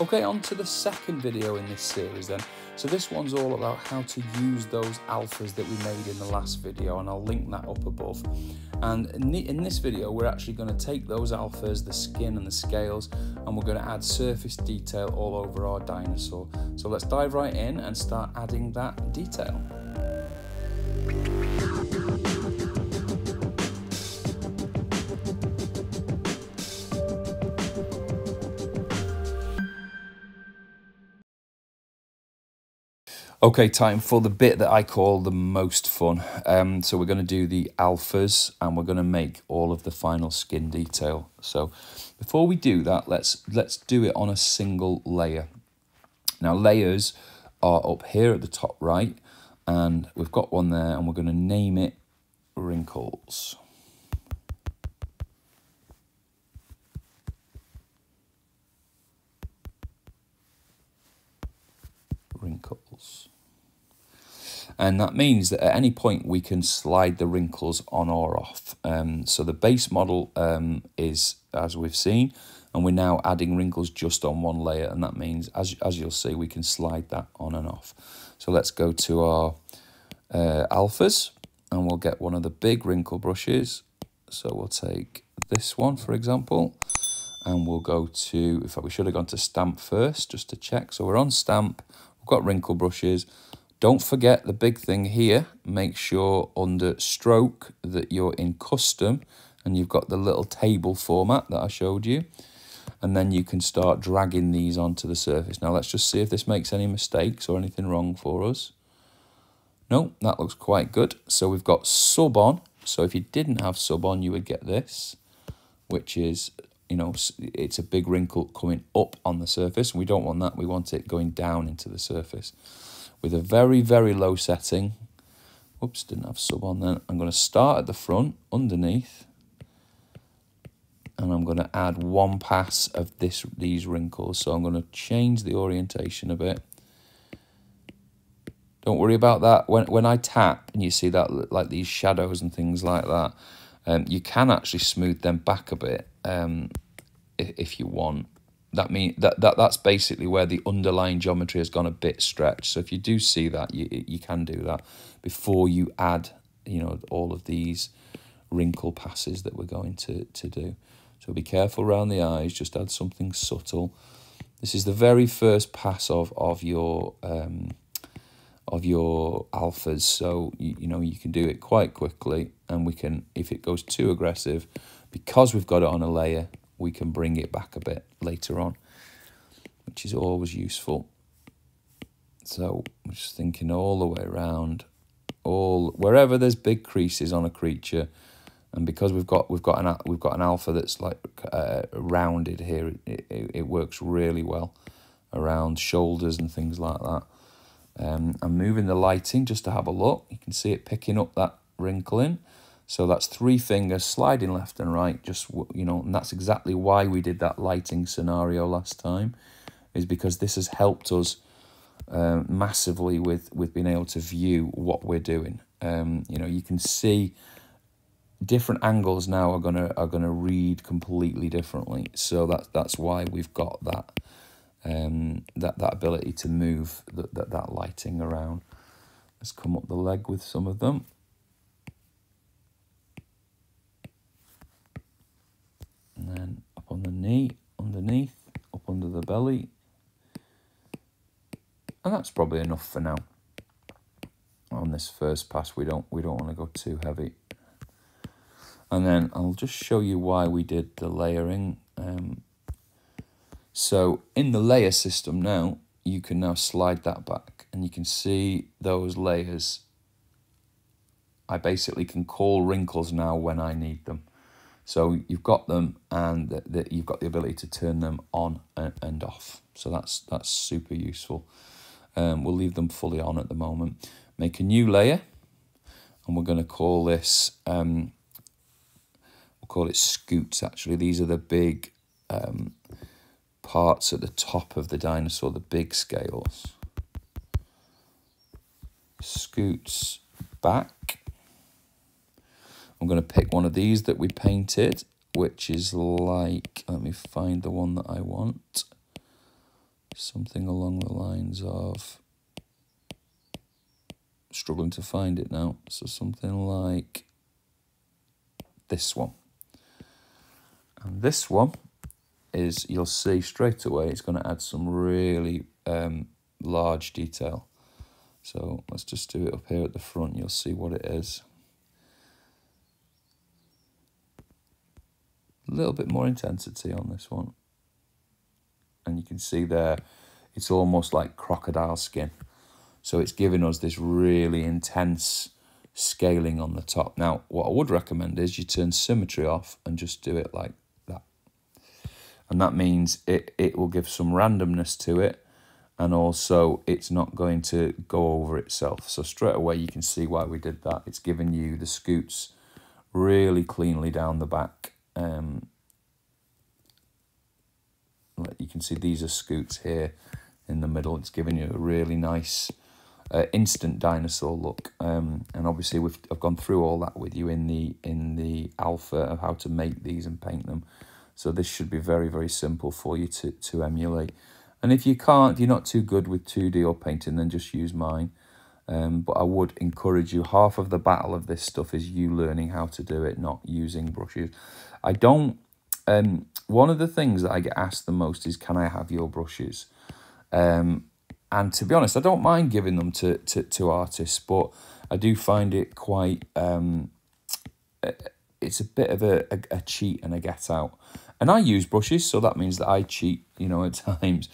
Okay, on to the second video in this series then. So this one's all about how to use those alphas that we made in the last video and I'll link that up above. And in, the, in this video, we're actually going to take those alphas, the skin and the scales, and we're going to add surface detail all over our dinosaur. So let's dive right in and start adding that detail. Okay, time for the bit that I call the most fun. Um, so we're going to do the alphas and we're going to make all of the final skin detail. So before we do that, let's let's do it on a single layer. Now layers are up here at the top right and we've got one there and we're going to name it wrinkles. wrinkles. And that means that at any point we can slide the wrinkles on or off. Um, so the base model um, is, as we've seen, and we're now adding wrinkles just on one layer. And that means, as, as you'll see, we can slide that on and off. So let's go to our uh, alphas and we'll get one of the big wrinkle brushes. So we'll take this one, for example, and we'll go to, in fact, we should have gone to stamp first just to check. So we're on stamp, we've got wrinkle brushes. Don't forget the big thing here, make sure under stroke that you're in custom and you've got the little table format that I showed you. And then you can start dragging these onto the surface. Now let's just see if this makes any mistakes or anything wrong for us. No, that looks quite good. So we've got sub on. So if you didn't have sub on, you would get this, which is, you know, it's a big wrinkle coming up on the surface. We don't want that. We want it going down into the surface with a very, very low setting. Oops, didn't have sub on then. I'm going to start at the front, underneath, and I'm going to add one pass of this these wrinkles. So I'm going to change the orientation a bit. Don't worry about that. When, when I tap and you see that, like these shadows and things like that, um, you can actually smooth them back a bit um, if, if you want that mean that, that that's basically where the underlying geometry has gone a bit stretched. So if you do see that, you you can do that before you add, you know, all of these wrinkle passes that we're going to, to do. So be careful around the eyes, just add something subtle. This is the very first pass of, of your um, of your alphas, so you, you know you can do it quite quickly, and we can, if it goes too aggressive, because we've got it on a layer, we can bring it back a bit later on, which is always useful. So I'm just thinking all the way around, all wherever there's big creases on a creature, and because we've got we've got an we've got an alpha that's like uh, rounded here, it, it, it works really well around shoulders and things like that. Um, I'm moving the lighting just to have a look. You can see it picking up that wrinkle in. So that's three fingers sliding left and right, just, you know, and that's exactly why we did that lighting scenario last time, is because this has helped us uh, massively with, with being able to view what we're doing. Um, you know, you can see different angles now are gonna are gonna read completely differently. So that's that's why we've got that um, that that ability to move that that, that lighting around. Let's come up the leg with some of them. And then up on the knee, underneath, up under the belly. And that's probably enough for now. On this first pass, we don't we don't want to go too heavy. And then I'll just show you why we did the layering. Um, so in the layer system now, you can now slide that back and you can see those layers. I basically can call wrinkles now when I need them. So you've got them and that you've got the ability to turn them on and off. So that's that's super useful. Um, we'll leave them fully on at the moment. Make a new layer and we're going to call this, um, we'll call it scutes actually. These are the big um, parts at the top of the dinosaur, the big scales. Scutes back I'm going to pick one of these that we painted, which is like, let me find the one that I want. something along the lines of struggling to find it now. So something like this one. And this one is, you'll see straight away, it's going to add some really um, large detail. So let's just do it up here at the front. You'll see what it is. A little bit more intensity on this one. And you can see there, it's almost like crocodile skin. So it's giving us this really intense scaling on the top. Now, what I would recommend is you turn symmetry off and just do it like that. And that means it, it will give some randomness to it and also it's not going to go over itself. So straight away you can see why we did that. It's giving you the scutes really cleanly down the back. Um, you can see these are scutes here in the middle. It's giving you a really nice uh, instant dinosaur look. Um, and obviously we've I've gone through all that with you in the in the alpha of how to make these and paint them. So this should be very very simple for you to to emulate. And if you can't, you're not too good with 2D or painting, then just use mine. Um, but I would encourage you, half of the battle of this stuff is you learning how to do it, not using brushes. I don't, um, one of the things that I get asked the most is, can I have your brushes? Um, and to be honest, I don't mind giving them to, to, to artists, but I do find it quite, um, it's a bit of a, a, a cheat and a get out. And I use brushes, so that means that I cheat, you know, at times.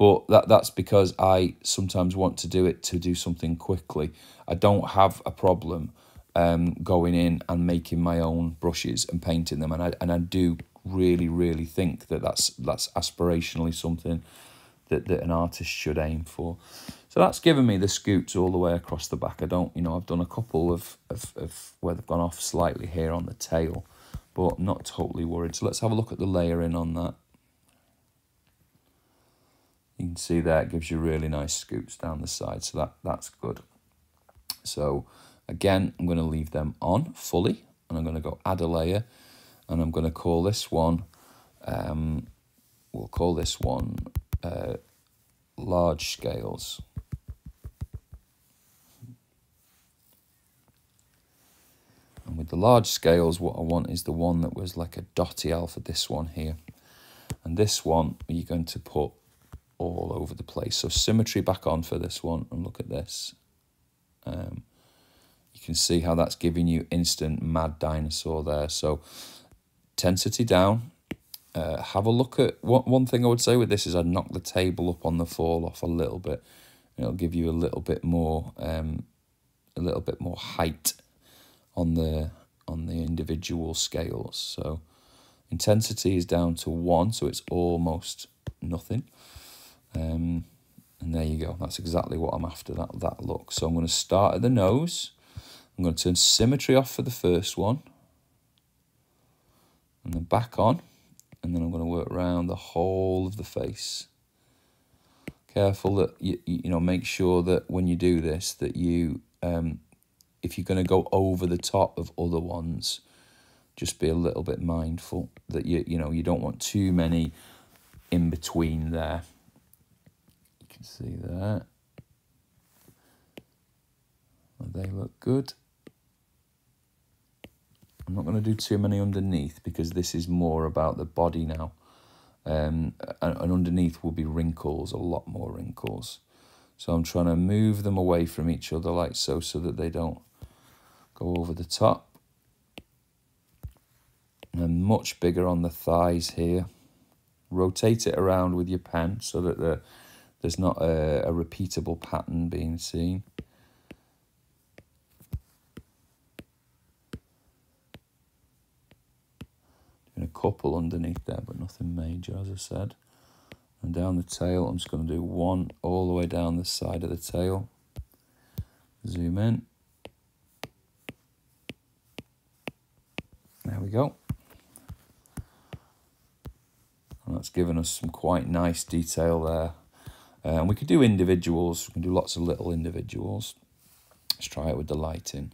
But that that's because I sometimes want to do it to do something quickly. I don't have a problem um, going in and making my own brushes and painting them, and I and I do really really think that that's that's aspirationally something that, that an artist should aim for. So that's given me the scutes all the way across the back. I don't, you know, I've done a couple of, of, of where they've gone off slightly here on the tail, but not totally worried. So let's have a look at the layering on that. You can see there it gives you really nice scoops down the side, so that, that's good. So again, I'm going to leave them on fully, and I'm going to go add a layer, and I'm going to call this one, um, we'll call this one uh, large scales. And with the large scales, what I want is the one that was like a dotty alpha, this one here. And this one, you're going to put all over the place. So symmetry back on for this one, and look at this. Um, you can see how that's giving you instant mad dinosaur there. So intensity down. Uh, have a look at, what one thing I would say with this is I'd knock the table up on the fall off a little bit. It'll give you a little bit more, um, a little bit more height on the on the individual scales. So intensity is down to one, so it's almost nothing. Um, and there you go. That's exactly what I'm after, that, that look. So I'm going to start at the nose. I'm going to turn symmetry off for the first one. And then back on. And then I'm going to work around the whole of the face. Careful that, you, you know, make sure that when you do this, that you um, if you're going to go over the top of other ones, just be a little bit mindful that you you know you don't want too many in between there. Can see that. They look good. I'm not going to do too many underneath because this is more about the body now. Um, and, and underneath will be wrinkles, a lot more wrinkles. So I'm trying to move them away from each other like so, so that they don't go over the top. And much bigger on the thighs here. Rotate it around with your pen so that the, there's not a, a repeatable pattern being seen. Doing a couple underneath there, but nothing major, as I said. And down the tail, I'm just going to do one all the way down the side of the tail. Zoom in. There we go. And that's given us some quite nice detail there. Uh, and we could do individuals. We can do lots of little individuals. Let's try it with the lighting.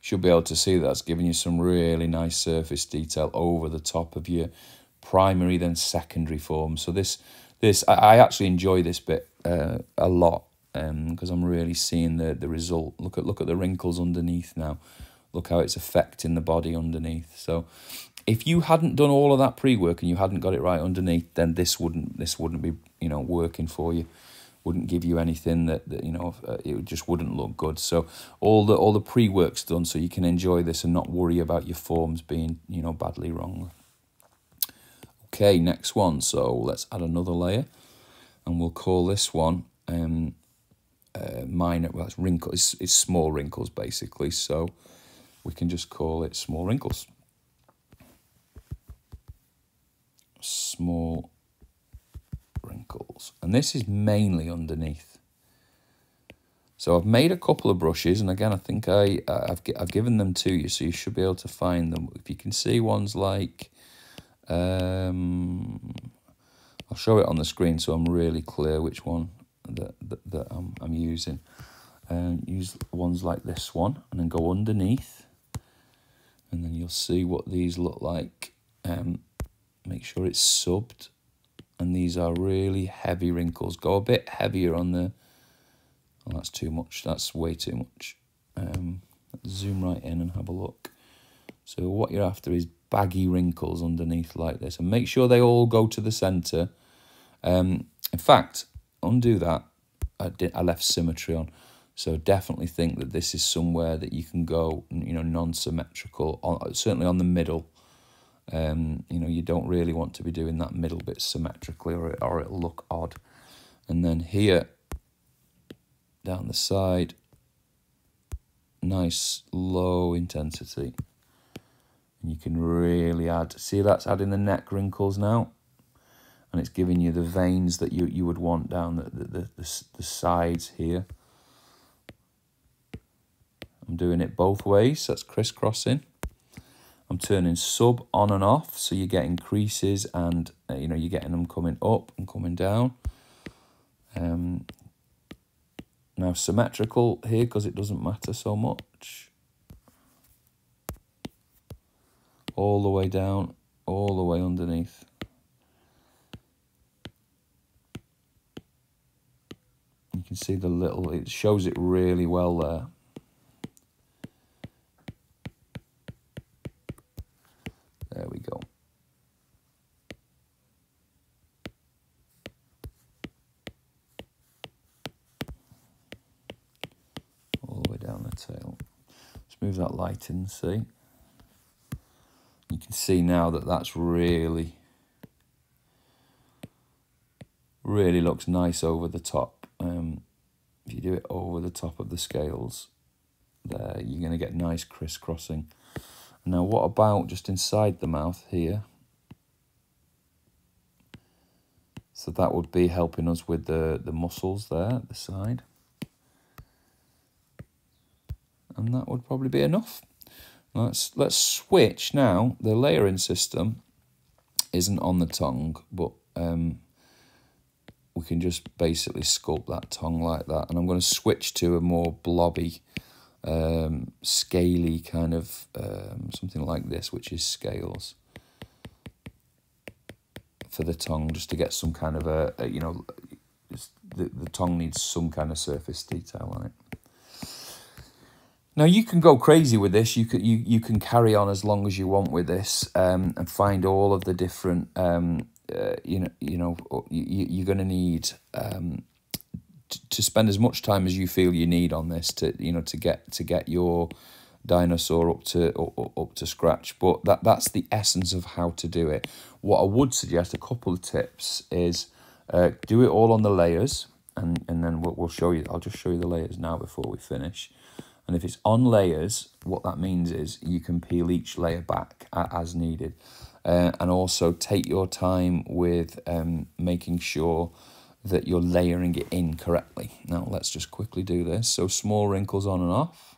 Should be able to see that's giving you some really nice surface detail over the top of your primary then secondary form. So this this I, I actually enjoy this bit uh, a lot because um, I'm really seeing the the result. Look at look at the wrinkles underneath now. Look how it's affecting the body underneath. So if you hadn't done all of that pre-work and you hadn't got it right underneath, then this wouldn't this wouldn't be you know working for you. Wouldn't give you anything that, that you know uh, it just wouldn't look good. So all the all the pre-work's done, so you can enjoy this and not worry about your forms being you know badly wrong. Okay, next one. So let's add another layer, and we'll call this one um, uh, minor. Well, it's wrinkles. It's, it's small wrinkles basically. So we can just call it small wrinkles. Small wrinkles. And this is mainly underneath. So I've made a couple of brushes, and again, I think I, I've, I've given them to you, so you should be able to find them. If you can see ones like um, I'll show it on the screen so I'm really clear which one that, that, that I'm, I'm using. Um, use ones like this one and then go underneath and then you'll see what these look like. Um, make sure it's subbed and these are really heavy wrinkles. Go a bit heavier on the, oh, that's too much, that's way too much. Um, zoom right in and have a look. So what you're after is baggy wrinkles underneath like this. And make sure they all go to the centre. Um, in fact, undo that. I, did, I left symmetry on. So definitely think that this is somewhere that you can go, you know, non-symmetrical, certainly on the middle. Um, you know, you don't really want to be doing that middle bit symmetrically or, or it'll look odd. And then here, down the side, nice low intensity. And you can really add, see that's adding the neck wrinkles now. And it's giving you the veins that you, you would want down the, the, the, the, the sides here. I'm doing it both ways, that's crisscrossing. I'm turning sub on and off, so you're getting and, uh, you know, you're getting them coming up and coming down. Um, now symmetrical here because it doesn't matter so much. all the way down, all the way underneath. You can see the little, it shows it really well there. There we go. All the way down the tail. Let's move that light in, see you can see now that that's really really looks nice over the top um, if you do it over the top of the scales there you're going to get nice crisscrossing now what about just inside the mouth here so that would be helping us with the the muscles there at the side and that would probably be enough Let's, let's switch now. The layering system isn't on the tongue, but um, we can just basically sculpt that tongue like that. And I'm going to switch to a more blobby, um, scaly kind of um, something like this, which is scales for the tongue, just to get some kind of a, a you know, the, the tongue needs some kind of surface detail on it. Now you can go crazy with this. You can you you can carry on as long as you want with this, um, and find all of the different. Um, uh, you know, you know, you, you're going to need um, to spend as much time as you feel you need on this to you know to get to get your dinosaur up to up, up to scratch. But that that's the essence of how to do it. What I would suggest, a couple of tips, is uh, do it all on the layers, and and then we'll, we'll show you. I'll just show you the layers now before we finish. And if it's on layers, what that means is you can peel each layer back as needed. Uh, and also take your time with um, making sure that you're layering it in correctly. Now let's just quickly do this. So small wrinkles on and off.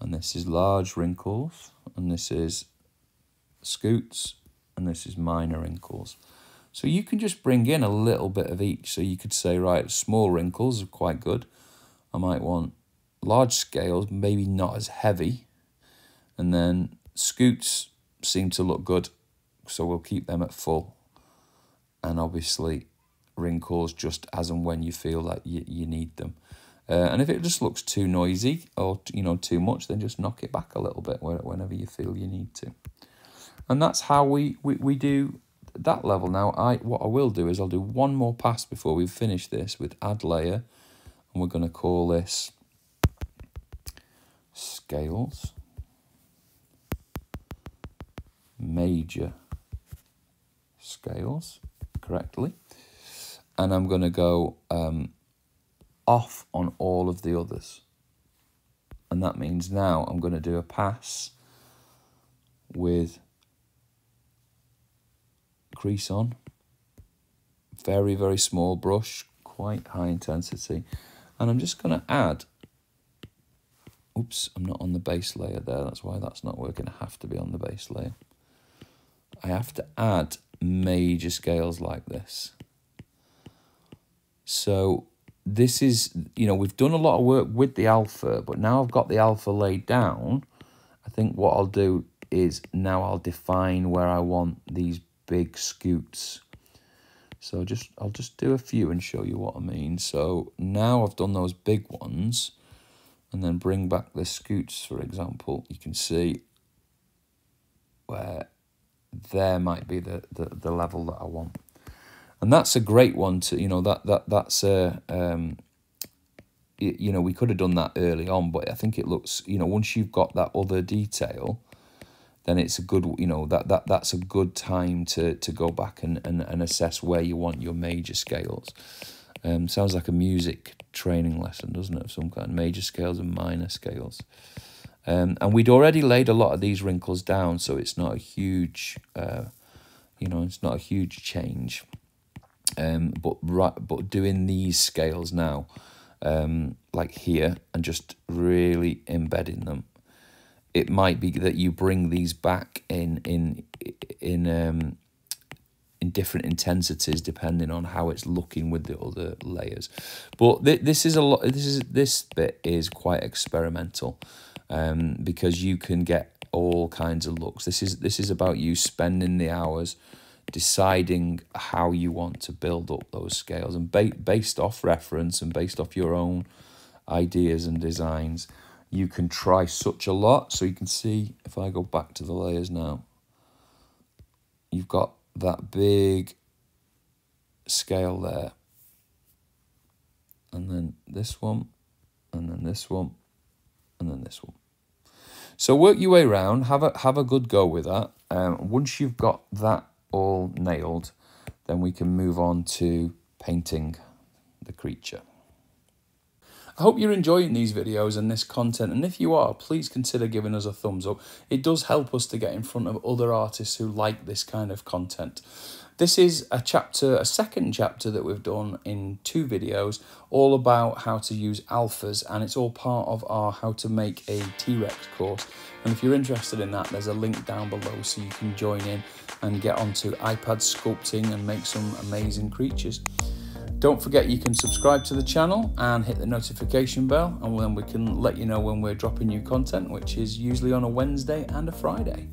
And this is large wrinkles. And this is scutes. And this is minor wrinkles. So you can just bring in a little bit of each. So you could say, right, small wrinkles are quite good. I might want large scales, maybe not as heavy. And then scutes seem to look good, so we'll keep them at full. And obviously wrinkles just as and when you feel that you, you need them. Uh, and if it just looks too noisy or you know too much, then just knock it back a little bit whenever you feel you need to. And that's how we, we, we do that level. Now, I what I will do is I'll do one more pass before we finish this with add layer. And we're going to call this scales. Major scales correctly. And I'm going to go um, off on all of the others. And that means now I'm going to do a pass with crease on. Very, very small brush, quite high intensity. And I'm just going to add, oops, I'm not on the base layer there. That's why that's not working. I have to be on the base layer. I have to add major scales like this. So this is, you know, we've done a lot of work with the alpha, but now I've got the alpha laid down. I think what I'll do is now I'll define where I want these big scutes. So just I'll just do a few and show you what I mean. So now I've done those big ones and then bring back the scutes, for example, you can see where there might be the, the, the level that I want and that's a great one to you know that that that's a um, you know we could have done that early on, but I think it looks you know once you've got that other detail, then it's a good you know that that that's a good time to to go back and and, and assess where you want your major scales. Um, sounds like a music training lesson, doesn't it? Of some kind, major scales and minor scales. Um, and we'd already laid a lot of these wrinkles down, so it's not a huge, uh, you know, it's not a huge change um, but right, but doing these scales now, um, like here, and just really embedding them. It might be that you bring these back in in in um, in different intensities depending on how it's looking with the other layers. But th this is a lot. This is this bit is quite experimental, um, because you can get all kinds of looks. This is this is about you spending the hours deciding how you want to build up those scales and ba based off reference and based off your own ideas and designs you can try such a lot so you can see if I go back to the layers now you've got that big scale there. And then this one and then this one and then this one. So work your way around have a have a good go with that. Um, once you've got that all nailed, then we can move on to painting the creature. I hope you're enjoying these videos and this content and if you are please consider giving us a thumbs up. It does help us to get in front of other artists who like this kind of content. This is a chapter, a second chapter that we've done in two videos, all about how to use alphas, and it's all part of our how to make a T-Rex course. And if you're interested in that, there's a link down below so you can join in and get onto iPad sculpting and make some amazing creatures. Don't forget you can subscribe to the channel and hit the notification bell and then we can let you know when we're dropping new content, which is usually on a Wednesday and a Friday.